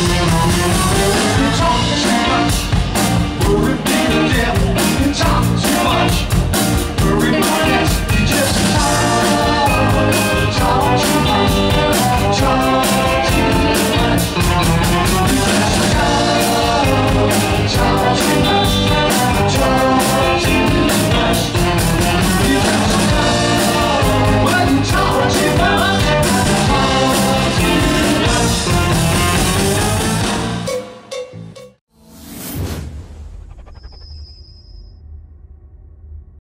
Yeah.